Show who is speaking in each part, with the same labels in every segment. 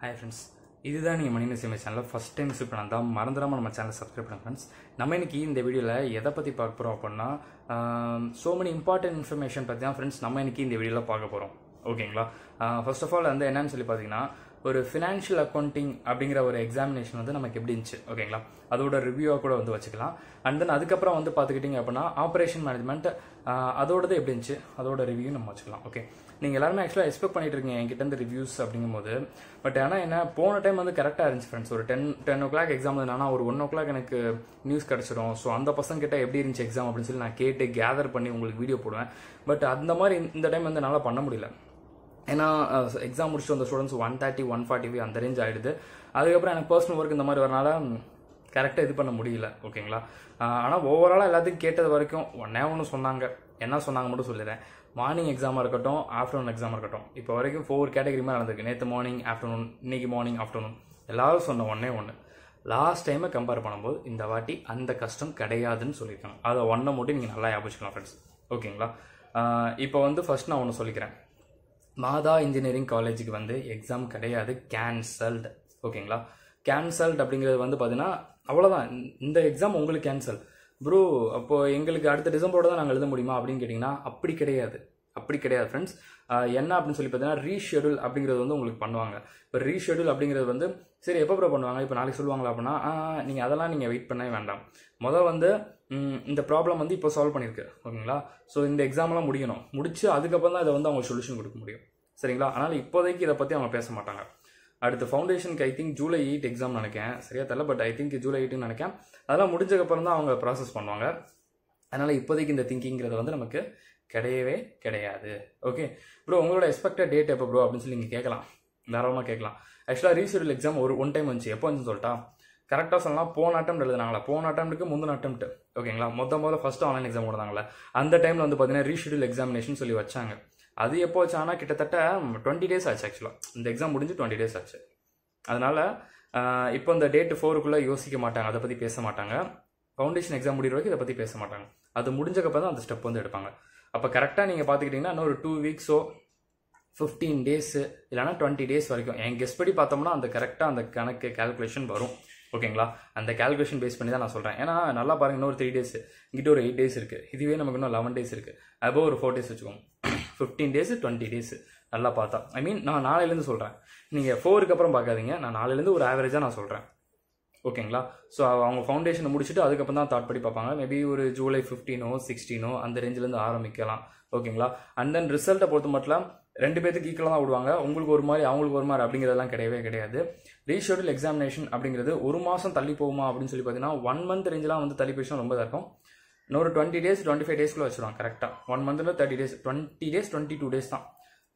Speaker 1: Hi friends இதுதான் நீங்கள் Mani news சேனலில் ஃபஸ்ட் டைம் விசிட் பண்ணா தான் மறந்துடாமல் நம்ம சேனலை சப்ஸ்கிரைப் பண்ணுங்க ஃப்ரெண்ட்ஸ் நம்ம இன்னைக்கு இந்த வீடியோவில் எதை பற்றி பார்க்க போகிறோம் அப்படின்னா ஸோ மெனி இம்பார்ட்டன்ட் இன்ஃபர்மேஷன் பற்றி தான் ஃப்ரெண்ட்ஸ் நம்ம இன்னைக்கு இந்த வீடியோவில் பார்க்க போகிறோம் ஓகேங்களா ஃபர்ஸ்ட் ஆஃப் ஆல் வந்து என்னன்னு சொல்லி பார்த்தீங்கன்னா ஒரு ஃபினான்ஷியல் அக்கௌண்டிங் அப்படிங்கிற ஒரு எக்ஸாமினேஷன் வந்து நமக்கு எப்படி இருந்துச்சு? ஓகேங்களா அதோட ரிவ்யூவாக கூட வந்து வச்சுக்கலாம். அண்ட் தென் அதுக்கப்புறம் வந்து பார்த்துக்கிட்டிங்க அப்படின்னா ஆப்ரேஷன் மேனேஜ்மெண்ட் அதோடது எப்படி இருந்துச்சு? அதோட ரிவ்யூ நம்ம வச்சுக்கலாம். ஓகே நீங்கள் எல்லாருமே ஆக்சுவலாக எக்ஸ்பெக்ட் பண்ணிட்டு இருக்கீங்க என்கிட்ட இருந்து ரிவ்யூஸ் அப்படிங்கும்போது. பட் ஆனால் என்ன போன டைம் வந்து கரெக்டாக இருந்துச்சு ஃப்ரெண்ட்ஸ் ஒரு ten ten o'clock exam என்னன்னா ஒரு ஒன் ஓ கிளாக் எனக்கு நியூஸ் கிடச்சிடும். ஸோ அந்த பசங்க கிட்ட எப்படி இருந்துச்சு எக்ஸாம் அப்படின்னு சொல்லி நான் கேட்டு கேதர் பண்ணி உங்களுக்கு வீடியோ போடுவேன். பட் அந்த மாதிரி இந்த டைம் வந்து என்னால் பண்ண முடியல. ஏன்னா எக்ஸாம் முடிச்சுட்டு வந்த students one thirty one forty five அந்த ரேஞ்ச் ஆயிடுது. அதுக்கப்புறம் எனக்கு பர்சனல் ஒர்க் இந்த மாதிரி வரனால கரெக்டாக இது பண்ண முடியல ஓகேங்களா ஆனால் ஓவராலாக எல்லாத்தையும் கேட்டது வரைக்கும் ஒன்னே ஒன்று சொன்னாங்க. என்ன சொன்னாங்க மட்டும் சொல்லிடுறேன். மார்னிங் எக்ஸாமாக இருக்கட்டும் ஆஃப்டர்நூன் எக்ஸாமாக இருக்கட்டும். இப்போ வரைக்கும் ஃபோர் கேட்டகரி மாதிரி நடந்திருக்கு. நேற்று மார்னிங் ஆஃப்டர்நூன் இன்னைக்கு மார்னிங் ஆஃப்டர்நூன் எல்லாரும் சொன்ன ஒன்னே ஒன்று லாஸ்ட் டைமை கம்பேர் பண்ணும்போது இந்த வாட்டி அந்த கஷ்டம் கிடையாதுன்னு சொல்லியிருக்காங்க. அதை ஒன்றை மட்டும் நீங்கள் நல்லா ஞாபகம் ஃப்ரெண்ட்ஸ் ஓகேங்களா இப்போ வந்து ஃபஸ்ட் நான் ஒன்று சொல்லிக்கிறேன். மாதா இன்ஜினியரிங் காலேஜுக்கு வந்து எக்ஸாம் கிடையாது. கேன்சல்டு ஓகேங்களா? கேன்சல்ட் அப்படிங்கிறது வந்து பார்த்தீங்கன்னா அவ்வளோதான் இந்த எக்ஸாம் உங்களுக்கு கேன்சல் ப்ரோ அப்போது எங்களுக்கு அடுத்த டிசம்பரோட தான் நாங்கள் எழுத முடியுமா அப்படின்னு கேட்டிங்கன்னா அப்படி கிடையாது. அப்படி கிடையாது ஃப்ரெண்ட்ஸ் என்ன அப்படின்னு சொல்லி பார்த்தீங்கன்னா ரீஷெடியூல் அப்படிங்கிறது வந்து உங்களுக்கு பண்ணுவாங்க. இப்போ ரீஷெடியூல் அப்படிங்கிறது வந்து சரி எப்போ ப்ரோ பண்ணுவாங்க? இப்போ நாளைக்கு சொல்லுவாங்களா அப்படின்னா நீங்கள் அதெல்லாம் நீங்கள் வெயிட் பண்ணவே வேண்டாம். முதல் வந்து இந்த ப்ராப்ளம் வந்து இப்போ சால்வ் பண்ணியிருக்கு ஓகேங்களா? ஸோ இந்த எக்ஸாம்லாம் முடியணும். முடிச்சு அதுக்கப்புறம் தான் இதை வந்து அவங்க சொல்யூஷன் கொடுக்க முடியும். சரிங்களா? அதனால் இப்போதைக்கு இதை பற்றி அவங்க பேச மாட்டாங்க. அடுத்து ஃபவுண்டேஷனுக்கு I think July eight exam நினைக்கிறேன். சரியா தெரியல பட் ஐ திங்க் ஜூலை எயிட்னு நினைக்கிறேன். அதெல்லாம் முடிஞ்சக்கப்புறம் தான் அவங்க ப்ராசஸ் பண்ணுவாங்க. அதனால் இப்போதைக்கு இந்த திங்கிங்கிறத வந்து நமக்கு கிடையவே கிடையாது. ஓகே ப்ரோ உங்களோட எக்ஸ்பெக்டட் டேட் எப்போ ப்ரோ அப்படின்னு சொல்லி நீங்கள் கேட்கலாம். தாராளமாக கேட்கலாம். ஆக்சுவலாக ரீஷெடியூல் எக்ஸாம் ஒரு ஒன் டைம் வந்துச்சு. எப்போ வந்து சொல்லிட்டா? கரெக்டாக சொல்லலாம் போன அட்டம் எழுதுனாங்களா போன அட்டம்க்கு முந்தின அட்டம் ஓகேங்களா மொத்த முதல்ல ஃபஸ்ட்டு ஆன்லைன் எக்ஸாம் கொடுத்தாங்களா அந்த டைமில் வந்து பார்த்தீங்கன்னா ரீஷெடியூல் எக்ஸாமினேஷன் சொல்லி வச்சாங்க. அது எப்போ வச்சாங்கன்னா கிட்டத்தட்ட டுவெண்ட்டி டேஸ் ஆச்சு ஆக்சுவலாக இந்த எக்ஸாம் முடிஞ்சு டுவெண்ட்டி டேஸ் ஆச்சு. அதனால் இப்போ இந்த டேட் ஃபோருக்குள்ளே யோசிக்க மாட்டாங்க. அதை பற்றி பேச மாட்டாங்க. ஃபவுண்டேஷன் எக்ஸாம் முடிகிற வரைக்கும் இதை பற்றி பேச மாட்டாங்க. அது முடிஞ்சக்கப்புறம் தான் அந்த ஸ்டெப் வந்து எடுப்பாங்க. அப்போ கரெக்டாக நீங்கள் பார்த்துக்கிட்டிங்கன்னா இன்னும் ஒரு டூ வீக்ஸோ ஃபிஃப்டீன் டேஸு இல்லைனா டுவெண்ட்டி டேஸ் வரைக்கும். என் கெஸ்ட் படி பார்த்தோம்னா அந்த கரெக்டாக அந்த கணக்கு கேல்குலேஷன் வரும். ஓகேங்களா அந்த கேல்குலேஷன் பேஸ் பண்ணி தான் நான் சொல்கிறேன் ஏன்னா நல்லா பாருங்க இன்னொரு த்ரீ டேஸ் இங்கிட்ட ஒரு எயிட் டேஸ் இருக்குது இதுவே நமக்கு இன்னும் லெவன் டேஸ் இருக்குது அபோவ் ஒரு ஃபோர் டேஸ் வச்சுக்கோங்க. ஃபிஃப்டீன் டேஸ் டுவெண்ட்டி டேஸ் நல்லா பார்த்தா. ஐ மீன் நான் நாளையிலேருந்து சொல்கிறேன் நீங்கள் ஃபோருக்கு அப்புறம் பார்க்காதீங்க. நான் நாளையிலேருந்து ஒரு ஆவரேஜாக நான் சொல்கிறேன் ஓகேங்களா? ஸோ அவங்க ஃபவுண்டேஷனை முடிச்சுட்டு அதுக்கப்புறம் தான் தாட் படி பார்ப்பாங்க. மேபி ஒரு ஜூலை ஃபிஃப்டீனோ சிக்ஸ்டீனோ அந்த ரேஞ்சிலேருந்து ஆரம்பிக்கலாம். ஓகேங்களா? அண்ட் தென் ரிசல்ட்டை பொறுத்த மட்டும் ரெண்டு பேருக்கு ஈக்குவலாக தான் விடுவாங்க. உங்களுக்கு ஒரு மாதிரி அவங்களுக்கு ஒரு மாதிரி அப்படிங்கிறதெல்லாம் கிடையவே கிடையாது. ரீஷெடியூல் எக்ஸாமினேஷன் அப்படிங்கிறது ஒரு மாதம் தள்ளி போகுமா அப்படின்னு சொல்லி பார்த்தீங்கன்னா ஒன் மந்த் ரேஞ்செலாம் வந்து தள்ளி போயிடுச்சுன்னா ரொம்ப இருக்கும். இன்னொரு டுவெண்ட்டி டேஸ் டுவெண்ட்டி ஃபைவ் டேஸ்க்குள்ள வச்சிருவாங்க கரெக்டாக ஒன் மந்தில் thirty days twenty days twenty two days தான்.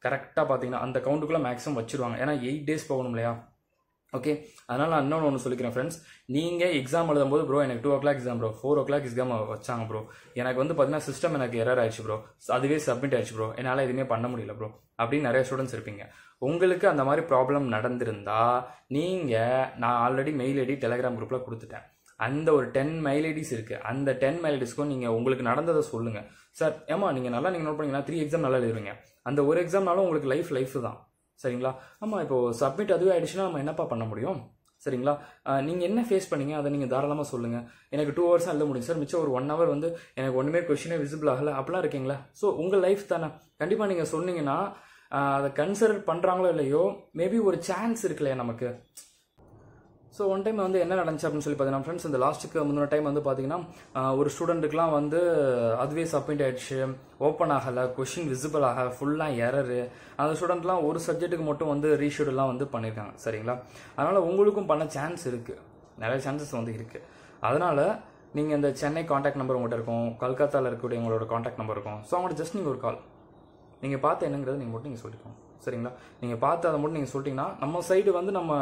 Speaker 1: கரெக்டாக பார்த்தீங்கன்னா அந்த கவுண்ட்டுக்குள்ளே மேக்ஸிமம் வச்சிருவாங்க. ஏன்னா எயிட் டேஸ் போகணும் இல்லையா? ஓகே அதனால் நான் இன்னொன்று ஒன்று சொல்லிக்கிறேன் ஃப்ரெண்ட்ஸ் நீங்கள் எக்ஸாம் எழுதும்போது ப்ரோ எனக்கு two o'clock exam bro four o'clock exam வச்சாங்க ப்ரோ எனக்கு வந்து பார்த்தீங்கன்னா சிஸ்டம் எனக்கு எரர் ஆயிடுச்சு ப்ரோ அதுவே சப்மிட் ஆயிடுச்சு ப்ரோ என்னால் எதுவுமே பண்ண முடியல ப்ரோ அப்படின்னு நிறைய ஸ்டூடெண்ட்ஸ் இருப்பீங்க. உங்களுக்கு அந்த மாதிரி ப்ராப்ளம் நடந்திருந்தா நீங்கள் நான் ஆல்ரெடி மெயில் ஐடி டெலிகிராம் குரூப்பில் கொடுத்துட்டேன். அந்த ஒரு டென் மெயில் ஐடிஸ் இருக்குது அந்த டென் மெயில் ஐடிஸ்க்கும் நீங்கள் உங்களுக்கு நடந்ததை சொல்லுங்கள் சார் ஏமா நீங்கள் நல்லா நீங்கள் நோட் பண்ணீங்கன்னா த்ரீ எக்ஸாம் நல்லா எழுதுவீங்க. அந்த ஒரு எக்ஸாம்னாலும் உங்களுக்கு லைஃப் லைஃப் தான். சரிங்களா? ஆமாம் இப்போது சப்மிட் அதுவே ஆகிடுச்சுன்னா நம்ம என்னப்பா பண்ண முடியும்? சரிங்களா? நீங்கள் என்ன ஃபேஸ் பண்ணீங்க? அதை நீங்கள் தாராளமாக சொல்லுங்கள் எனக்கு டூ ஹவர்ஸ் எழுத முடியும் சார் மிச்சம் ஒரு ஒன் ஹவர் வந்து எனக்கு ஒன்றுமே கொஷினே விசிபிள் ஆகலை. அப்படிலாம் இருக்கீங்களா? ஸோ உங்கள் லைஃப் தானே. கண்டிப்பாக நீங்கள் சொன்னீங்கன்னா அதை கன்சிடர் பண்ணுறாங்களோ இல்லையோ மேபி ஒரு சான்ஸ் இருக்குல்லையா நமக்கு? ஸோ ஒன் டைம் வந்து என்ன நடந்துச்சு அப்படின்னு சொல்லி பார்த்தீங்கன்னா ஃப்ரெண்ட்ஸ் இந்த லாஸ்ட்டுக்கு முந்தின டைம் வந்து பார்த்தீங்கன்னா ஒரு ஸ்டூடெண்ட்டுக்குலாம் வந்து அதுவே சப்மிட் ஆயிடுச்சு. ஓப்பன் ஆகலை கொஷின் விசிபிள் ஆக ஃபுல்லாக எரரு அந்த ஸ்டூடெண்ட்லாம் ஒரு சப்ஜெக்ட்டுக்கு மட்டும் வந்து ரீஷெடியூலாம் வந்து பண்ணியிருக்காங்க சரிங்களா? அதனால் உங்களுக்கும் பண்ண சான்ஸ் இருக்குது நிறைய சான்சஸ் வந்து இருக்குது அதனால் நீங்கள் இந்த சென்னை காண்டாக்ட் நம்பர் உங்கள்கிட்ட இருக்கும் கல்கத்தாவில் இருக்கக்கூடிய உங்களோட காண்டாக்ட் நம்பர் இருக்கும். ஸோ அவங்கள்ட்ட ஜஸ்ட் நீங்கள் ஒரு கால் நீங்கள் பார்த்து என்னங்கிறத நீங்கள் மட்டும் நீங்கள் சொல்லிக்கோங்க சரிங்களா? நீங்கள் பார்த்து அதை மட்டும் நீங்கள் சொல்லிட்டீங்கன்னா நம்ம சைடு வந்து நம்ம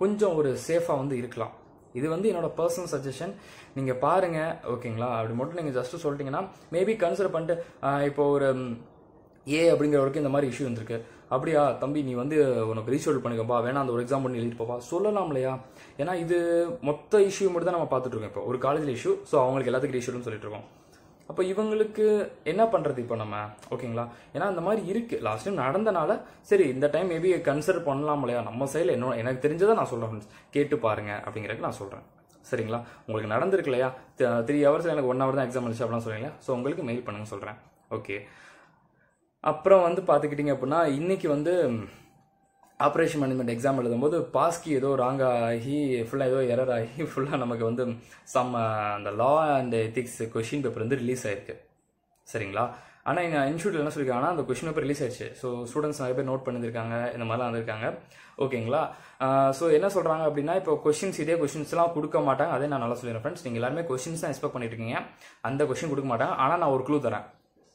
Speaker 1: கொஞ்சம் ஒரு சேஃபாக வந்து இருக்கலாம். இது வந்து என்னோட பர்சனல் சஜஷன் நீங்கள் பாருங்கள் ஓகேங்களா அப்படி மட்டும் நீங்கள் ஜஸ்ட்டு சொல்லிட்டீங்கன்னா மேபி கன்சிடர் பண்ணிட்டு இப்போ ஒரு ஏ அப்படிங்கிற வரைக்கும் இந்த மாதிரி இஷ்யூ வந்திருக்கு. அப்படியா தம்பி நீ வந்து உனக்கு ரீஷெடியூல் பண்ணிக்கப்பா வேணா அந்த ஒரு எக்ஸாம் பண்ணி எழுதிட்டு போப்பா சொல்லலாம் இல்லையா? ஏன்னா இது மொத்த இஷ்யூ மட்டும் தான் நம்ம பார்த்துட்டு இருக்கோம் இப்போ. ஒரு காலேஜில் இஷ்யூ ஸோ அவங்களுக்கு எல்லாத்துக்கும் ரீஷெடியூல்னு சொல்லிட்டு இருக்கோம். அப்போ இவங்களுக்கு என்ன பண்ணுறது இப்போ நம்ம? ஓகேங்களா? ஏன்னா அந்த மாதிரி இருக்குது லாஸ்ட் டைம் நடந்தனால சரி இந்த டைம் மேபி கன்சிடர் பண்ணலாம் இல்லையா? நம்ம சைடில் என்ன எனக்கு தெரிஞ்சதை நான் சொல்கிறேன் ஃப்ரெண்ட்ஸ் கேட்டு பாருங்கள் அப்படிங்கிறதுக்கு நான் சொல்கிறேன் சரிங்களா? உங்களுக்கு நடந்திருக்கு இல்லையா? த்ரீ ஹவர்ஸில் எனக்கு ஒன் ஹவர் தான் எக்ஸாம் அடிச்சு அப்படிலாம் சொல்றீங்களா? ஸோ உங்களுக்கு மெயில் பண்ணுங்க சொல்கிறேன் ஓகே அப்புறம் வந்து பார்த்துக்கிட்டிங்க அப்படின்னா இன்றைக்கி வந்து ஆப்ரேஷன் மேனேஜ்மெண்ட் எக்ஸாம் எழுதும்போது பாஸ்கி ஏதோ ராங் ஆகி ஃபுல்லாக ஏதோ எரர் ஆகி ஃபுல்லாக நமக்கு வந்து சம் அந்த law and ethics question paper வந்து ரிலீஸ் ஆயிருக்கு. சரிங்களா? ஆனால் எங்கள் இன்ஸ்டியூட்டில் என்ன சொல்லியிருக்காங்கன்னா அந்த கொஷின் பேப்பர் ரிலீஸ் ஆயிடுச்சு. ஸோ ஸ்டூடெண்ட்ஸ் நிறைய பேர் நோட் பண்ணியிருக்காங்க இந்த மாதிரிலாம் வந்திருக்காங்க. ஓகேங்களா ஸோ என்ன சொல்கிறாங்க அப்படின்னா இப்போ கொஷின்ஸ் இதே கொஷின்ஸ்லாம் கொடுக்க மாட்டாங்க. அதே நான் நல்லா சொல்லிடுறேன் ஃப்ரெண்ட்ஸ் நீங்கள் எல்லாருமே கொஷின்ஸ் தான் எக்ஸ்பெக்ட் பண்ணிட்டு இருக்கீங்க. அந்த கொஷின் கொடுக்க மாட்டாங்க. ஆனால் நான் ஒரு க்ளூ தரேன்.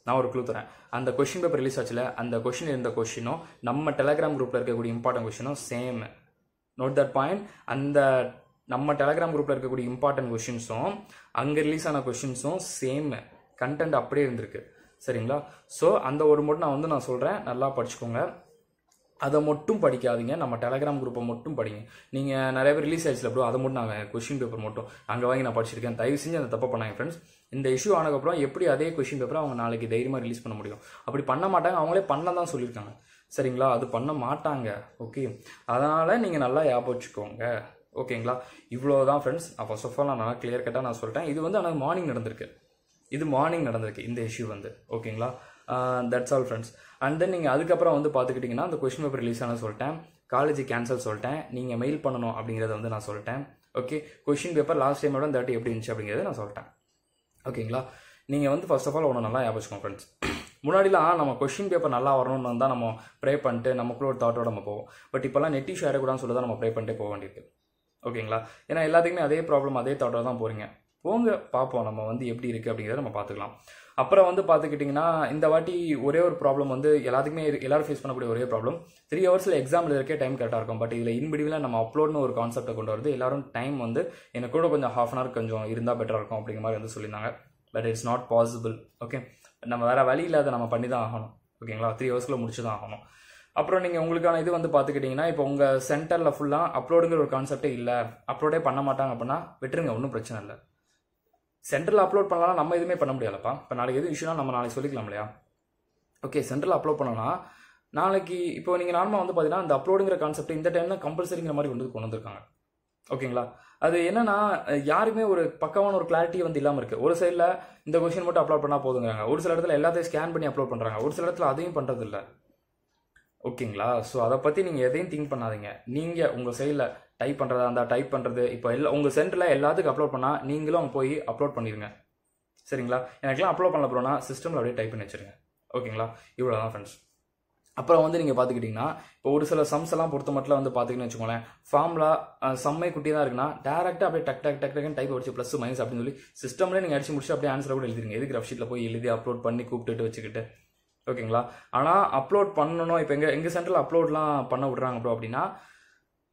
Speaker 1: நான் ஒரு க்ளூ தரேன். அந்த கொஷின் பேப்பர் ரிலீஸ் ஆச்சுல அந்த கொஷின் இருந்த கொஷினும் நம்ம டெலகிராம் குரூப்பில் இருக்கக்கூடிய இம்பார்ட்டன்ட் கொஷினும் சேம் நோட் தட் பாயிண்ட் அந்த நம்ம டெலகிராம் குரூப்பில் இருக்கக்கூடிய இம்பார்ட்டன்ட் கொஷின்ஸும் அங்கே ரிலீஸ் ஆன கொஷின்ஸும் சேம் கண்டென்ட் அப்படியே இருந்திருக்கு. சரிங்களா? ஸோ அந்த ஒரு மட்டும் நான் வந்து நான் சொல்கிறேன் நல்லா படிச்சுக்கோங்க. அதை மட்டும் படிக்காதீங்க. நம்ம டெலகிராம் குரூப்பை மட்டும் படிங்க. நீங்கள் நிறைய பேர் ரிலீஸ் ஆயிடுச்சுல ப்ரோ அதை மட்டும் நாங்கள் கொஷின் பேப்பர் மட்டும். அங்கே வாங்கி நான் படிச்சிருக்கேன். தயவு செஞ்சு அந்த தப்பை பண்ணாங்க ஃப்ரெண்ட்ஸ் இந்த இஷ்யூ ஆனதுக்கப்புறம் எப்படி அதே கொஷின் பேப்பரை அவங்க நாளைக்கு தைரியமாக ரிலீஸ் பண்ண முடியும்? அப்படி பண்ண மாட்டாங்க. அவங்களே பண்ண தான் சொல்லியிருக்காங்க. சரிங்களா? அது பண்ண மாட்டாங்க. ஓகே அதனால் நீங்கள் நல்லா ஞாபகம் வச்சுக்கோங்க. ஓகேங்களா இவ்வளோ தான் ஃப்ரெண்ட்ஸ் நான் ஃபர்ஸ்ட் ஆஃப் ஆல் நான் நல்லா கிளியர் கட்டாக நான் சொல்லிட்டேன். இது வந்து ஆனால் மார்னிங் நடந்திருக்கு. இது மார்னிங் நடந்திருக்கு இந்த இஷ்யூ வந்து. ஓகேங்களா that's all friends and then நீங்கள் அதுக்கப்புறம் வந்து பார்த்துக்கிட்டிங்கன்னா அந்த கொஷின் பேப்பர் ரிலீஸ் ஆன சொல்லிட்டேன். காலேஜ் கேன்சல் சொல்லிட்டேன். நீங்கள் மெயில் பண்ணணும் அப்படிங்கிறத வந்து நான் சொல்லிட்டேன். ஓகே கொஷின் பேப்பர் லாஸ்ட் டைமோட தேர்ட்டி எப்படி இருந்துச்சு அப்படிங்கிறத நான் சொல்லிட்டேன். ஓகேங்களா? நீங்கள் வந்து ஃபர்ஸ்ட் ஆஃப் ஆல் ஒன்று நல்லா ஞாபகம் ஃப்ரெண்ட்ஸ் முன்னாடிலாம் நம்ம கொஷின் பேப்பர் நல்லா வரணும்னு தான் நம்ம ப்ரே பண்ணிட்டு நமக்குள்ள ஒரு தாட்டோட நம்ம போவோம். பட் இப்போல்லாம் நெட்டி ஷேர் கூடான்னு சொல்லி தான் நம்ம ப்ரே பண்ணிட்டு போக வேண்டியிருக்கு. ஓகேங்களா? ஏன்னா எல்லாத்துக்குமே அதே ப்ராப்ளம் அதே தாட்டோட தான் போகிறீங்க போங்க பார்ப்போம் நம்ம வந்து எப்படி இருக்குது அப்படிங்கிறத நம்ம பார்த்துக்கலாம். அப்புறம் வந்து பார்த்துக்கிட்டிங்கன்னா இந்த வாட்டி ஒரே ஒரு ப்ராப்ளம் வந்து எல்லாத்துக்குமே எல்லாரும் ஃபேஸ் பண்ணக்கூடிய ஒரே ப்ராப்ளம் த்ரீ ஹவர்ஸில் எக்ஸாம் எழுதுறக்கே டைம் கரெக்டாக இருக்கும். பட் இதில் இன்பிடிவில் நம்ம அப்லோட்னு ஒரு கான்செப்டை கொண்டு வருது எல்லாரும் டைம் வந்து எனக்கு கூட கொஞ்சம் ஹாஃப் அன் ஹவர் கொஞ்சம் இருந்தால் பெட்டராக இருக்கும் அப்படிங்கிற மாதிரி வந்து சொல்லியிருந்தாங்க. But it's not possible okay நம்ம வேறு வழி இல்லாத நம்ம பண்ணி தான் ஆகணும். ஓகேங்களா? த்ரீ ஹவர்ஸ்க்குள்ள முடிச்சு தான் ஆகணும். அப்புறம் நீங்கள் உங்களுக்கான இது வந்து பார்த்துக்கிட்டிங்கன்னா இப்போ உங்கள் சென்டரில் ஃபுல்லாக அப்லோடுங்கிற ஒரு கான்செப்டே இல்லை. அப்லோடே பண்ண மாட்டாங்க அப்படின்னா விட்டுருங்க. ஒன்றும் பிரச்சனை இல்லை. சென்ட்ரல் அப்லோட் பண்ணலாம் நம்ம எதுவுமே பண்ண முடியாதுப்பா. இப்போ நாளைக்கு எதுவும் இஷ்யூனா நம்ம நாளைக்கு சொல்லிக்கலாம் இல்லையா? ஓகே சென்ட்ரல் அப்லோட் பண்ணோன்னா நாளைக்கு இப்போ நீங்கள் நார்மலாக வந்து பார்த்தீங்கன்னா இந்த அப்லோடுங்கிற கான்செப்ட் இந்த டைம் தான் கம்பல்சரிங்கிற மாதிரி கொண்டு வந்து கொண்டு வந்திருக்காங்க. ஓகேங்களா அது என்னன்னா யாருமே ஒரு பக்கமான ஒரு கிளாரிட்டி வந்து இல்லாமல் இருக்குது ஒரு சைடில் இந்த கொஷின் மட்டும் அப்லோட் பண்ணால் போதுங்கிறாங்க. ஒரு சில இடத்துல எல்லாத்தையும் ஸ்கேன் பண்ணி அப்லோட் பண்ணுறாங்க ஒரு சில இடத்துல அதையும் பண்ணுறது இல்லை ஓகேங்களா? ஸோ அதை பற்றி நீங்கள் எதையும் திங்க் பண்ணாதீங்க. நீங்கள் உங்கள் சைடில் டைப் பண்ணுறதா இருந்தால் டைப் பண்ணுறது இப்போ எல்லா உங்கள் சென்டரில் எல்லாத்துக்கும் அப்லோட் பண்ணால் நீங்களும் அங்கே போய் அப்லோட் பண்ணிடுங்க சரிங்களா? எனக்குலாம் அப்லோட் பண்ணல ப்ரோனா சிஸ்டமில் அப்படியே டைப் பண்ணி வச்சுருங்க ஓகேங்களா? இவ்வளோ தான் ஃப்ரெண்ட்ஸ் அப்புறம் வந்து நீங்கள் பார்த்துக்கிட்டிங்கன்னா இப்போ ஒரு சில சம்ஸ் எல்லாம் பொறுத்த மட்டும் வந்து பார்த்துக்கின்னு வச்சுக்கோங்களேன். ஃபார்முலா சம்மை குட்டி தான் இருக்குன்னா டேரெக்டாக அப்படியே டக் டக் டக் டக்குன்னு டைப் வச்சு ப்ளஸ் மைனஸ் அப்படின்னு சொல்லி சிஸ்டம்லேயே நீங்கள் அடிச்சு முடிச்சு அப்படியே ஆன்சர் கூட எழுதிருங்க. எதுக்கு ரஃப் ஷீட்டில் போய் எழுதி அப்லோட் பண்ணி கூப்பிட்டுட்டு வச்சுக்கிட்டு? ஓகேங்களா? ஆனால் அப்லோட் பண்ணணும். இப்போ எங்கள் எங்கள் சென்டரில் அப்லோட்லாம் பண்ண விட்றாங்க ப்ரோ அப்படின்னா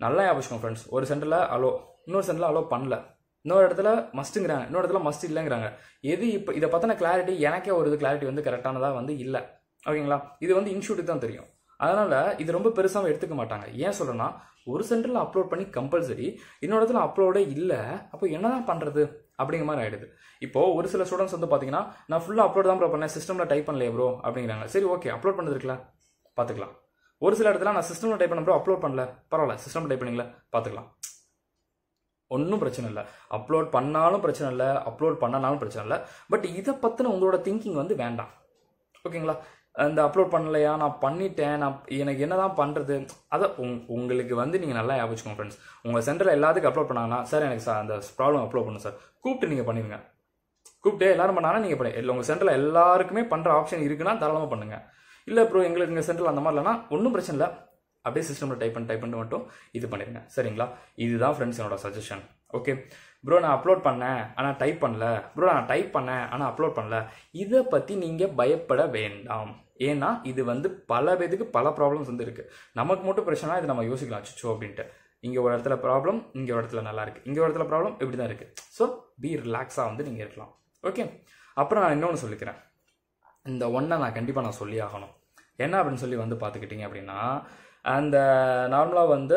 Speaker 1: நல்லா ஞாபகம் ஃப்ரெண்ட்ஸ் ஒரு சென்டரில் அலோ இன்னொரு சென்டரில் அலோ பண்ணல. இன்னொரு இடத்துல மஸ்ட்டுங்கிறாங்க இன்னொரு இடத்துல மஸ்ட் இல்லைங்கிறாங்க. எது இப்போ இதை பற்றின கிளாரிட்டி எனக்கே ஒரு இது கிளாரிட்டி வந்து கரெக்டானதாக வந்து இல்லை. ஓகேங்களா? இது வந்து இன்ஸ்டியூட்டுக்கு தான் தெரியும். அதனால் இது ரொம்ப பெருசாக எடுத்துக்க மாட்டாங்க. ஏன் சொல்கிறேன்னா ஒரு சென்டரில் அப்லோட் பண்ணி கம்பல்சரி இன்னொரு இடத்துல அப்லோடே இல்லை அப்போ என்னதான் பண்ணுறது அப்படிங்கிற மாதிரி ஆகிடுது இப்போ ஒரு சில ஸ்டூடெண்ட்ஸ் வந்து பார்த்தீங்கன்னா நான் ஃபுல்லாக அப்லோட் தான் ப்ரோ பண்ணேன். சிஸ்டமில் டைப் பண்ணலையே ப்ரோ அப்படிங்கிறாங்க. சரி ஓகே அப்லோட் பண்ணிருக்கலாம் பார்த்துக்கலாம் ஒரு சில இடத்துல நான் சிஸ்டமில் டைப் பண்ண ப்ரோ அப்லோட் பண்ணல. பரவாயில்ல. சிஸ்டம் டைப் பண்ணிங்களா? பார்த்துக்கலாம் ஒன்றும் பிரச்சனை இல்லை. அப்லோட் பண்ணாலும் பிரச்சனை இல்லை. அப்லோட் பண்ணனாலும் பிரச்சனை இல்லை. பட் இதை பற்றின உங்களோட திங்கிங் வந்து வேண்டாம். ஓகேங்களா அந்த அப்லோட் பண்ணலையா? நான் பண்ணிட்டேன். நான் எனக்கு என்னதான் பண்ணுறது அதை உங் உங்களுக்கு வந்து நீங்கள் நல்லா ஞாபகம் ஃப்ரெண்ட்ஸ் உங்கள் சென்டரில் எல்லாத்துக்கும் அப்லோட் பண்ணாங்கன்னா சார் எனக்கு சார் அந்த ப்ராப்ளம் அப்லோட் பண்ணும் சார் கூப்பிட்டு நீங்கள் பண்ணிடுங்க. கூப்பிட்டு எல்லாரும் பண்ணாலும் நீங்கள் பண்ணி இல்லை உங்கள் சென்டரில் எல்லாருக்குமே பண்ணுற ஆப்ஷன் இருக்குன்னா தாராளமாக பண்ணுங்க. இல்லை ப்ரோ எங்களுக்கு எங்கள் சென்டரில் அந்த மாதிரி ஒன்றும் பிரச்சனை இல்லை. அப்படியே சிஸ்டமில் டைப் பண்ணி டைப் பண்ணிட்டு மட்டும் இது பண்ணிடுங்க. சரிங்களா? இதுதான் ஃப்ரெண்ட்ஸ் என்னோட சஜஷன் ஓகே ப்ரோ நான் அப்லோட் பண்ணேன் ஆனால் டைப் பண்ணல. ப்ரோ நான் டைப் பண்ணேன் ஆனால் அப்லோட் பண்ணல. இதை பற்றி நீங்கள் பயப்பட வேண்டாம். ஏன்னா இது வந்து பல பேருக்கு பல ப்ராப்ளம்ஸ் வந்து இருக்கு. நமக்கு மட்டும் பிரச்சனை இது நம்ம யோசிக்கலாம். அச்சோ அப்படின்ட்டு. இங்கே ஒரு இடத்துல ப்ராப்ளம் இங்கே ஒரு இடத்துல நல்லா இருக்கு. இங்கே ஒரு இடத்துல ப்ராப்ளம் இப்படி தான் இருக்கு ஸோ பி ரிலாக்ஸாக வந்து நீங்கள் இருக்கலாம். ஓகே அப்புறம் நான் இன்னொன்று சொல்லிக்கிறேன். இந்த ஒன்றை நான் கண்டிப்பாக நான் சொல்லி ஆகணும். என்ன அப்படின்னு சொல்லி வந்து பார்த்துக்கிட்டிங்க அப்படின்னா அந்த நார்மலாக வந்து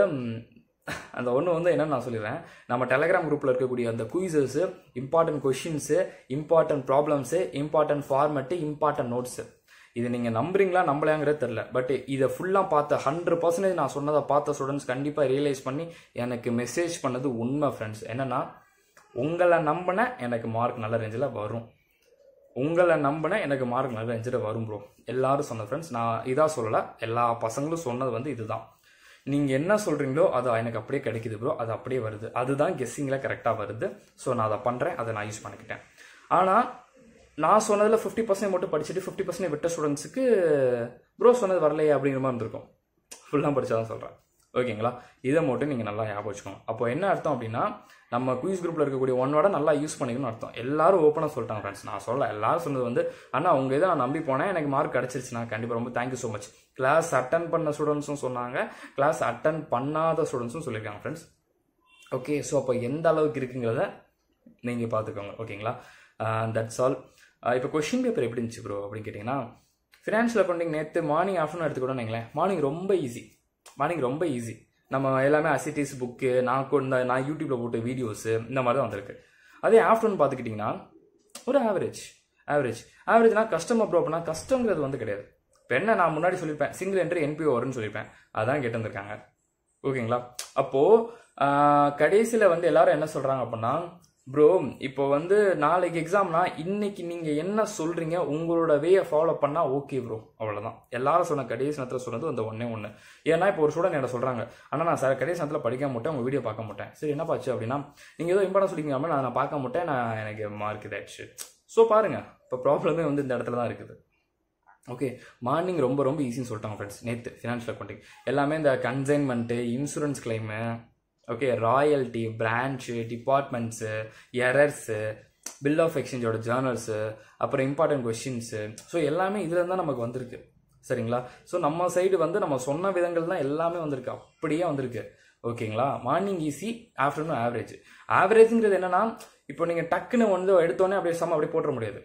Speaker 1: அந்த ஒன்று வந்து என்னன்னு நான் சொல்லிடுறேன். நம்ம டெலகிராம் குரூப்பில் இருக்கக்கூடிய அந்த quizzes important questions important problems important format important notes இது நீங்கள் நம்புறீங்களா நம்பலையாங்கிறது தெரில பட் இதை ஃபுல்லாக பார்த்த ஹண்ட்ரட் பர்சன்டேஜ் நான் சொன்னதை பார்த்த ஸ்டூடெண்ட்ஸ் கண்டிப்பாக ரியலைஸ் பண்ணி எனக்கு மெசேஜ் பண்ணது உண்மை ஃப்ரெண்ட்ஸ் என்னென்னா உங்களை நம்பின எனக்கு மார்க் நல்ல ரேஞ்சில் வரும். உங்களை நம்பின எனக்கு மார்க் நல்ல ரேஞ்சில் வரும் ப்ரோ எல்லாரும் சொன்ன ஃப்ரெண்ட்ஸ் நான் இதாக சொல்லலை. எல்லா பசங்களும் சொன்னது வந்து இதுதான். நீங்கள் என்ன சொல்கிறீங்களோ அது எனக்கு அப்படியே கிடைக்குது ப்ரோ அது அப்படியே வருது. அதுதான் கெஸ்ஸிங்கில் கரெக்டாக வருது. ஸோ நான் அதை பண்ணுறேன் அதை நான் யூஸ் பண்ணிக்கிட்டேன். ஆனால் நான் சொன்னதில் ஃபிஃப்டி பர்சன்ட் மட்டும் படிச்சுட்டு ஃபிஃப்டி பர்சன்ட் விட்ட ஸ்டூடெண்ட்ஸுக்கு ப்ரோ சொன்னது வரலையே அப்படிங்கிற மாதிரி இருந்திருக்கும். ஃபுல்லாக படிச்சா தான் சொல்கிறேன் ஓகேங்களா இதை மட்டும் நீங்கள் நல்லா ஞாபகம் வச்சுக்கணும். அப்போ என்ன அர்த்தம் அப்படின்னா நம்ம குயிஸ் குரூப்பில் இருக்கக்கூடிய ஒன்னோட நல்லா யூஸ் பண்ணிக்கணும்னு அர்த்தம். எல்லாரும் ஓப்பனாக சொல்லிட்டாங்க ஃப்ரெண்ட்ஸ் நான் சொல்ல எல்லாரும் சொன்னது வந்து அண்ணா உங்கள் இதை நான் நம்பி போனேன். எனக்கு மார்க் கிடச்சிருச்சுண்ணா கண்டிப்பாக ரொம்ப thank you so much class attend பண்ண ஸ்டூடெண்ட்ஸும் சொன்னாங்க. கிளாஸ் அட்டன் பண்ணாத ஸ்டூடெண்ட்ஸும் சொல்லியிருக்காங்க ஃப்ரெண்ட்ஸ் ஓகே ஸோ அப்போ எந்த அளவுக்கு இருக்குங்கிறத நீங்கள் பார்த்துக்கோங்க. ஓகேங்களா தட்ஸ் ஆல் இப்போ கொஷின் பேப்பர் எப்படி இருந்துச்சு ப்ரோ அப்படின்னு கேட்டிங்கன்னா ஃபினான்ஷியல் அக்கௌண்டிங் நேற்று மார்னிங் ஆஃப்டர்நூன் எடுத்துக்கிட்டோம்னு வைங்களேன். மார்னிங் ரொம்ப ஈஸி மார்னிங் ரொம்ப ஈஸி நம்ம எல்லாமே அசிட்டிஸ் புக்கு நான் கொண்ட நான் யூடியூப்பில் போட்ட வீடியோஸு இந்த மாதிரி தான் வந்திருக்கு. அதே ஆஃப்டர்நூன் பார்த்துக்கிட்டிங்கன்னா ஒரு ஆவரேஜ் ஆவரேஜ் ஆவரேஜ்னா கஸ்டமர் அப்ரோ அப்படின்னா கஷ்டங்கிறது வந்து கிடையாது. இப்போ என்ன நான் முன்னாடி சொல்லியிருப்பேன் சிங்கிள் என்ட்ரி என்பிஓ வரும்னு சொல்லியிருப்பேன். அதான் கேட்டு வந்திருக்காங்க. ஓகேங்களா அப்போது கடைசியில் வந்து எல்லாரும் என்ன சொல்கிறாங்க அப்படின்னா ப்ரோ இப்போ வந்து நாளைக்கு எக்ஸாம்னா இன்னைக்கு நீங்கள் என்ன சொல்கிறீங்க உங்களோட வேயை ஃபாலோ பண்ணால் ஓகே ப்ரோ அவ்வளோதான் எல்லாரும் சொன்ன கடைசி நேரத்தில் சொன்னது அந்த ஒன்றே ஒன்று ஏன்னா இப்போ ஒரு ஸ்டூடெண்ட் என்ன சொல்கிறாங்க ஆனால் நான் சார் கடைசி நேரத்தில் படிக்க மாட்டேன் உங்கள் வீடியோ பார்க்க மாட்டேன். சரி என்ன பாச்சு அப்படின்னா நீங்கள் ஏதோ இம்பார்ட்டன் சொல்லிங்க நான் நான் பார்க்க மாட்டேன் நான் எனக்கு மார்க் இதாகிடுச்சு ஸோ பாருங்கள் இப்போ ப்ராப்ளமே வந்து இந்த இடத்துல தான் இருக்குது. ஓகே மார்னிங் ரொம்ப ரொம்ப ஈஸின்னு சொல்லிட்டாங்க ஃப்ரெண்ட்ஸ் நேற்று ஃபினான்ஷியல் அக்கௌண்டிங் எல்லாமே இந்த consignment insurance claim okay royalty branch departments errors bill of எக்ஸ்சேஞ்சோட journals அப்புறம் இம்பார்ட்டன்ட் கொஷின்ஸு ஸோ எல்லாமே இதில் தான் நமக்கு வந்திருக்கு. சரிங்களா? ஸோ நம்ம சைடு வந்து நம்ம சொன்ன விதங்கள் தான் எல்லாமே வந்திருக்கு. அப்படியே வந்திருக்கு. ஓகேங்களா மார்னிங் ஈஸி ஆஃப்டர்நூன் ஆவரேஜ் ஆவரேஜுங்கிறது என்னன்னா இப்போ நீங்கள் டக்குன்னு வந்து எடுத்தோடனே அப்படியே சம அப்படியே போட்டுற முடியாது.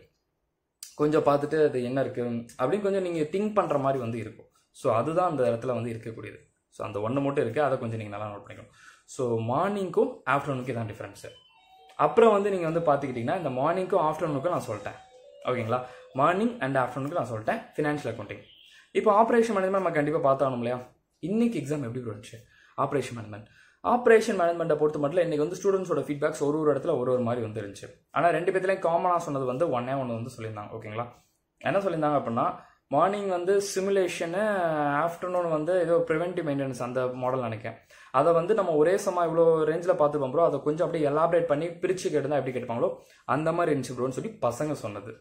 Speaker 1: கொஞ்சம் பார்த்துட்டு அது என்ன இருக்குது அப்படின்னு கொஞ்சம் நீங்கள் திங்க் பண்ணுற மாதிரி வந்து இருக்கும். ஸோ அதுதான் அந்த இடத்துல வந்து இருக்கக்கூடியது. ஸோ அந்த ஒன்று மட்டும் இருக்குது அதை கொஞ்சம் நீங்கள் நல்லா நோட் பண்ணிக்கணும். ஸோ மார்னிங்க்கும் ஆஃப்டர்நூனுக்கும் தான் டிஃப்ரென்ஸு அப்புறம் வந்து நீங்கள் வந்து பார்த்துக்கிட்டிங்கன்னா இந்த மார்னிங்க்கும் ஆஃப்டர்நூனுக்கும் நான் சொல்லிட்டேன். ஓகேங்களா? மார்னிங் அண்ட் ஆஃப்டர்நூனுக்கு நான் சொல்லிட்டேன் ஃபினான்ஷியல் அக்கௌண்டிங் இப்போ ஆப்ரேஷன் மேனேஜ்மெண்ட் நம்ம கண்டிப்பாக பார்த்தாகணும் இல்லையா? இன்னைக்கு எக்ஸாம் எப்படி இருந்துச்சு? ஆப்ரேஷன் மேனேஜ்மெண்ட் ஆப்ரேஷன் மேனேஜ்மெண்ட்டை பொறுத்த மட்டும் இன்றைக்கி வந்து ஸ்டூடெண்ட்ஸோட ஃபீட்பேக்ஸ் ஒரு ஒரு இடத்துல ஒரு ஒரு மாதிரி வந்துருந்துச்சு. ஆனால் ரெண்டு பேர்த்துலையும் காமனாக சொன்னது வந்து ஒன்னே ஒன்று வந்து சொல்லியிருந்தாங்க. ஓகேங்களா? என்ன சொல்லியிருந்தாங்க அப்படின்னா மார்னிங் வந்து சிமுலேஷனு ஆஃப்டர்நூன் வந்து ஏதோ ப்ரிவென்டிவ் மெயின்டெனன்ஸ் அந்த மாடல் நினைக்கிறேன். அதை வந்து நம்ம ஒரே சமா இவ்வளோ ரேஞ்சில் பார்த்துப்போம் ப்ரோ அதை கொஞ்சம் அப்படியே எலாபரேட் பண்ணி பிரித்து கேட்டுதான் எப்படி கேட்பாங்களோ அந்த மாதிரி இருந்துச்சு ப்ரோன்னு சொல்லி பசங்க சொன்னது.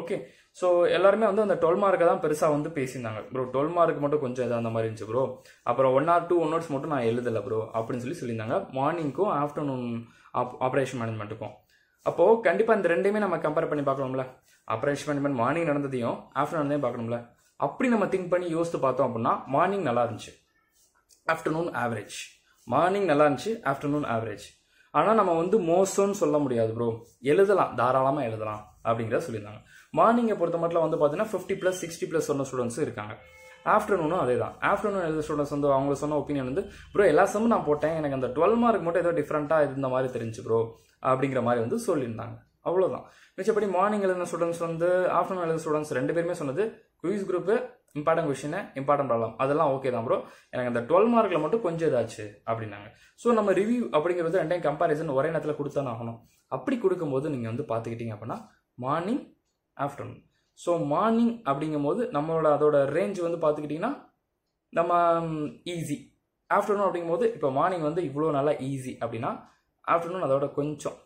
Speaker 1: ஓகே ஸோ எல்லாருமே வந்து அந்த டுவெல் மார்க்கை தான் பெருசாக வந்து பேசியிருந்தாங்க. ப்ரோ டுவெல் மார்க் மட்டும் கொஞ்சம் இதாக அந்த மாதிரி இருந்துச்சு ப்ரோ அப்புறம் one or two one notes மட்டும் நான் எழுதலை ப்ரோ அப்படின்னு சொல்லி சொல்லியிருந்தாங்க. மார்னிங்க்கும் ஆஃப்டர்நூன் ஆப் ஆப்ரேஷன் மேனேஜ்மெண்ட்டுக்கும் அப்போது கண்டிப்பாக இந்த ரெண்டையுமே நம்ம கம்பேர் பண்ணி பார்க்கணும்ல. ஆப்ரேஷன் மேனேஜ்மெண்ட் மார்னிங் நடந்ததையும் ஆஃப்டர்நூன் பார்க்கணும்ல. அப்படி நம்ம திங்க் பண்ணி யோசித்து பார்த்தோம் அப்படின்னா மார்னிங் நல்லா இருந்துச்சு. ஆஃப்டர்நூன் ஆவரேஜ் மார்னிங் நல்லா இருந்துச்சு ஆஃப்டர்நூன் ஆவரேஜ் ஆனால் நம்ம வந்து மோசம்னு சொல்ல முடியாது ப்ரோ எழுதலாம் தாராளமாக எழுதலாம் அப்படிங்கிறத சொல்லியிருந்தாங்க. மார்னிங்கை பொறுத்த மட்டும் வந்து பார்த்தீங்கன்னா ஃபிஃப்டி ப்ளஸ் சிக்ஸ்டி ப்ளஸ் சொன்ன ஸ்டூடெண்ட்ஸும் இருக்காங்க. ஆஃப்டர்நூனும் அதே தான் ஆஃப்டர்நூன் எழுத ஸ்டூடெண்ட்ஸ் வந்து அவங்க சொன்ன ஒப்பீனியன் வந்து ப்ரோ எல்லா செம்மும் நான் போட்டேன். எனக்கு அந்த டுவெல் மார்க் மட்டும் ஏதோ டிஃப்ரெண்ட்டாக இருந்த மாதிரி தெரிஞ்சு ப்ரோ அப்படிங்கிற மாதிரி வந்து சொல்லியிருந்தாங்க. அவ்வளோதான் மிச்சப்படி மார்னிங் எழுதின ஸ்டூடெண்ட்ஸ் வந்து ஆஃப்டர்நூன் எழுதின ஸ்டூடெண்ட்ஸ் ரெண்டு பேருமே சொன்னது quiz group important question important problem அதெல்லாம் ஓகே தான் ப்ரோ எனக்கு அந்த டுவெல் மார்க்கில் மட்டும் கொஞ்சம் இதாச்சு அப்படின்னாங்க. ஸோ நம்ம ரிவ்யூ அப்படிங்கிறது ரெண்டையும் கம்பாரிசன் ஒரே நேரத்தில் கொடுத்தானே ஆகணும். அப்படி கொடுக்கும்போது நீங்கள் வந்து பார்த்துக்கிட்டீங்க அப்படின்னா மார்னிங் ஆஃப்டர்நூன் ஸோ மார்னிங் அப்படிங்கும்போது நம்மளோட அதோட ரேஞ்ச் வந்து பார்த்துக்கிட்டிங்கன்னா நம்ம ஈஸி ஆஃப்டர்நூன் அப்படிங்கும்போது இப்போ மார்னிங் வந்து இவ்வளோ நல்லா ஈஸி அப்படின்னா ஆஃப்டர்நூன் அதோட கொஞ்சம்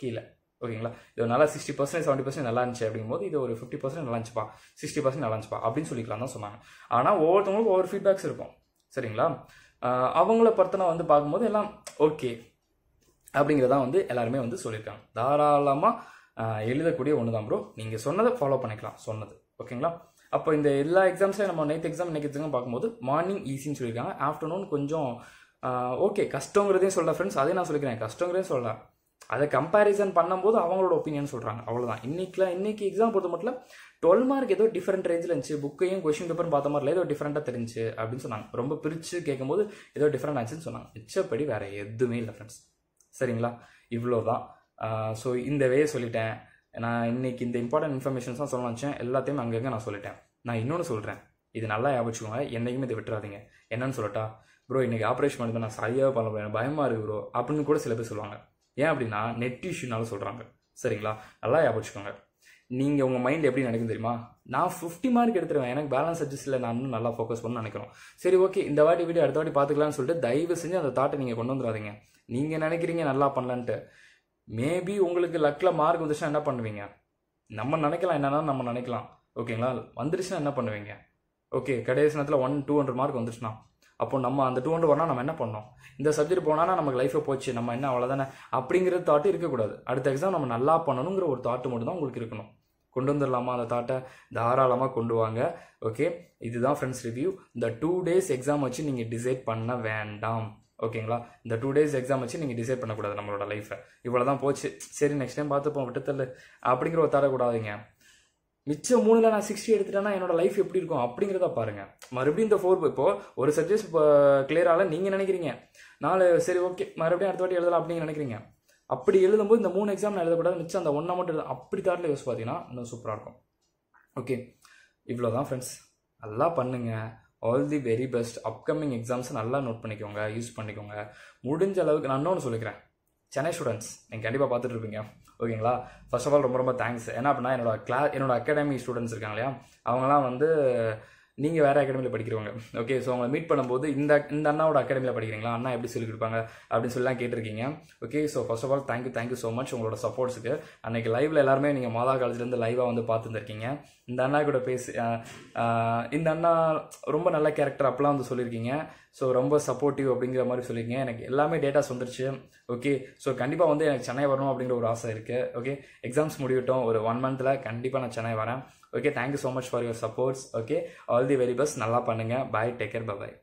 Speaker 1: கீழே. ஓகேங்களா? இது நல்லா சிக்ஸ்டி பர்சன்ட் செவன்ட்டி பர்சன்ட் நல்லா இருந்துச்சு அப்படிங்கும்போது இது ஒரு ஃபிஃப்டி பர்சன்ட் நல்லா இருந்துச்சுப்பா சிக்ஸ்டி பர்சன்ட் நல்லா இருந்துச்சுப்பா அப்படின்னு சொல்லிக்கலாம் தான் சொன்னாங்க. ஆனால் ஒவ்வொருத்தவங்களுக்கும் ஒவ்வொரு ஃபீட்பேக்ஸ் இருக்கும். சரிங்களா? அவங்கள பர்த்தனை வந்து பார்க்கும்போது எல்லாம் ஓகே அப்படிங்கிறதான் வந்து எல்லாருமே வந்து சொல்லியிருக்காங்க. தாராளமாக எழுதக்கூடிய ஒன்று தான் ப்ரோ நீங்கள் சொன்னதை ஃபாலோ பண்ணிக்கலாம் சொன்னது. ஓகேங்களா? அப்போ இந்த எல்லா எக்ஸாம்ஸையும் நம்ம நைட் எக்ஸாம் இன்னைக்கு எக்ஸாம் பார்க்கும்போது மார்னிங் ஈஸின்னு சொல்லியிருக்காங்க. ஆஃப்டர்நூன் கொஞ்சம் ஓகே கஷ்டங்கிறதையும் சொல்ல ஃப்ரெண்ட்ஸ் அதே நான் சொல்லிக்கிறேன். கஷ்டங்கிறதையும் சொல்லலாம் அதை கம்பேரிசன் பண்ணும்போது அவங்களோட ஒப்பீனியன் சொல்கிறாங்க அவ்வளோதான் இன்றைக்கிலாம் இன்னைக்கு எக்ஸாம் பொறுத்த மட்டும் டுவெல் மார்க் ஏதோ டிஃப்ரெண்ட் ரேஞ்சில் இருந்துச்சு. புக்கையும் கொஷின் பேப்பரும் பார்த்த மாதிரி ஏதோ டிஃப்ரெண்ட்டாக தெரிஞ்சு அப்படின்னு சொன்னாங்க. ரொம்ப பிரித்து கேட்கும்போது ஏதோ டிஃப்ரெண்ட் ஆச்சுன்னு சொன்னாங்க. மிச்சப்படி வேறு எதுவுமே இல்லை ஃப்ரெண்ட்ஸ் சரிங்களா? இவ்வளோ தான் ஸோ இந்த வே சொல்லிட்டேன். நான் இன்றைக்கி இந்த இம்பார்ட்டன்ட் இன்ஃபர்மேஷன்ஸ் தான் சொல்ல வச்சேன் எல்லாத்தையும் அங்கங்கே நான் சொல்லிட்டேன். நான் இன்னொன்று சொல்கிறேன் இது நல்லா ஞாபகம் என்றைக்குமே இதை விட்டுறாதீங்க. என்னன்னு சொல்லட்டா ப்ரோ இன்னைக்கு ஆப்ரேஷன் பண்ணி நான் சரியாக பண்ண முடியாது பயமாக இருக்கு ப்ரோ அப்படின்னு கூட சில பேர் சொல்லுவாங்க. ஏன் அப்படின்னா நெட் இஷ்யூனால சொல்கிறாங்க சரிங்களா? நல்லா ஞாபகம் நீங்கள் உங்கள் மைண்ட் எப்படி நினைக்கும் தெரியுமா? நான் ஃபிஃப்டி மார்க் எடுத்துருவேன். எனக்கு பேலன்ஸ் சப்ஜெக்ட்ஸில் நான் இன்னும் நல்லா ஃபோக்கஸ் பண்ண நினைக்கிறோம். சரி ஓகே இந்த வாட்டி வீடியோ அடுத்த வாட்டி பார்த்துக்கலாம்னு சொல்லிட்டு தயவு செஞ்சு அந்த தாட்டை நீங்கள் கொண்டு வந்துடாதீங்க. நீங்கள் நினைக்கிறீங்க நல்லா பண்ணலான்ட்டு. மேபி உங்களுக்கு லக்கில் மார்க் வந்துச்சுன்னா என்ன பண்ணுவீங்க? நம்ம நினைக்கலாம் என்னன்னா நம்ம நினைக்கலாம். ஓகேங்களா வந்துருச்சுன்னா என்ன பண்ணுவீங்க? ஓகே கடைசி நேரத்தில் ஒன் டூ ஹண்ட்ரட் மார்க் வந்துச்சுன்னா அப்போ நம்ம அந்த டூ ஹண்ட்ரட் வரனா நம்ம என்ன பண்ணோம் இந்த சப்ஜெக்ட் போனால் நமக்கு லைஃபை போச்சு நம்ம என்ன அவ்வளோதானே அப்படிங்கிற தாட்டு இருக்கக்கூடாது. அடுத்த எக்ஸாம் நம்ம நல்லா பண்ணணுங்கிற ஒரு தாட்டு மட்டும்தான் உங்களுக்கு இருக்கணும். கொண்டு வந்துடலாமா அந்த தாட்டை தாராளமாக கொண்டு வாங்க. ஓகே இதுதான் ஃப்ரெண்ட்ஸ் ரிவ்யூ இந்த டூ டேஸ் எக்ஸாம் வச்சு நீங்கள் டிசைட் பண்ண வேண்டாம். ஓகேங்களா? இந்த டூ டேஸ் எக்ஸாம் வச்சு நீங்கள் டிசைட் பண்ணக்கூடாது நம்மளோட லைஃப்பை இவ்வளோ தான் போச்சு. சரி நெக்ஸ்ட் டைம் பார்த்துப்போம் விட்டுத்தல் அப்படிங்கிற ஒரு தரக்கூடாதுங்க மிச்சம் மூணுல நான் சிக்ஸ்டி எடுத்துட்டேன்னா என்னோட லைஃப் எப்படி இருக்கும்? அப்படிங்கிறத பாருங்க. மறுபடியும் இந்த ஃபோர் இப்போ ஒரு சப்ஜெக்ட் இப்போ கிளியர் ஆகல நீங்க நினைக்கிறீங்க. நாலு சரி ஓகே மறுபடியும் அடுத்த வாட்டி எழுதலாம் அப்படின்னு நினைக்கிறீங்க. அப்படி எழுதும்போது இந்த மூணு எக்ஸாம் நான் எழுதக்கூடாது. மிச்சம் அந்த ஒன்றை மட்டும் எழுத அப்படி தாட்டில் யோசிச்சு பார்த்தீங்கன்னா இன்னும் சூப்பராக இருக்கும். ஓகே இவ்வளோ தான் ஃப்ரெண்ட்ஸ் நல்லா பண்ணுங்கள் all the very best upcoming எக்ஸாம்ஸை நல்லா நோட் பண்ணிக்கோங்க யூஸ் பண்ணிக்கோங்க. முடிஞ்ச அளவுக்கு நான் இன்னொன்று சொல்லிக்கிறேன். சென்னை ஸ்டூடெண்ட்ஸ் நீங்கள் கண்டிப்பாக பார்த்துட்டு இருப்பீங்க ஓகேங்களா? ஃபர்ஸ்ட் ஆஃப் ஆல் ரொம்ப ரொம்ப தேங்க்ஸ் ஏன்னா அப்படின்னா என்னோட கிளா என்னோட அகாடமி ஸ்டூடெண்ட்ஸ் இருக்காங்க இல்லையா? அவங்களாம் வந்து நீங்கள் வேறு அகாடமியில் படிக்கிறவங்க. ஓகே ஸோ அவங்களை மீட் பண்ணும்போது இந்த இந்த அண்ணாவோட அகாடமியில் படிக்கிறீங்களா? அண்ணா எப்படி சொல்லிக் கொடுப்பாங்க? அப்படின்னு சொல்லலாம் கேட்டிருக்கீங்க. Okay so first of all thank you thank you so much உங்களோட சப்போர்ட்ஸுக்கு அன்னைக்கு லைவ்ல எல்லாருமே நீங்கள் மாதா காலேஜ்லேருந்து லைவாக வந்து பார்த்துருந்துருக்கீங்க. இந்த அண்ணா கூட பேசி இந்த அண்ணா ரொம்ப நல்ல கேரக்டர் அப்பெல்லாம் வந்து சொல்லியிருக்கீங்க. ஸோ ரொம்ப சப்போர்ட்டிவ் அப்படிங்கிற மாதிரி சொல்லியிருக்கீங்க. எனக்கு எல்லாமே டேட்டாஸ் வந்துருச்சு. ஓகே ஸோ கண்டிப்பாக வந்து எனக்கு சென்னை வரணும் அப்படிங்கிற ஒரு ஆசை இருக்குது ஓகே எக்ஸாம்ஸ் முடிவிட்டோம் ஒரு ஒன் மந்தில் கண்டிப்பாக நான் சென்னை வரேன். Okay thank you so much for your supports okay all the very best நல்லா பண்ணுங்கள் பாய் டேக் கேர் பாய்